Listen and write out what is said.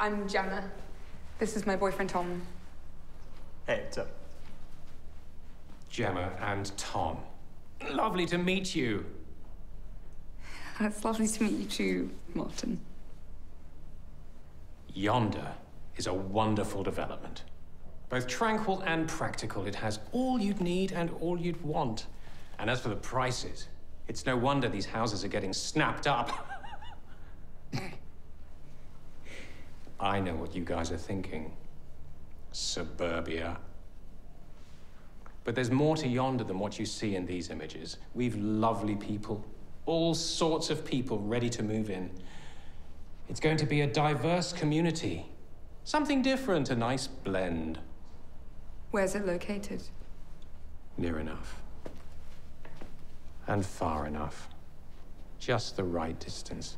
I'm Gemma. This is my boyfriend, Tom. Hey, what's up? Gemma and Tom. Lovely to meet you. It's lovely to meet you too, Martin. Yonder is a wonderful development. Both tranquil and practical. It has all you'd need and all you'd want. And as for the prices, it's no wonder these houses are getting snapped up. I know what you guys are thinking. Suburbia. But there's more to yonder than what you see in these images. We've lovely people, all sorts of people ready to move in. It's going to be a diverse community. Something different, a nice blend. Where's it located? Near enough. And far enough. Just the right distance.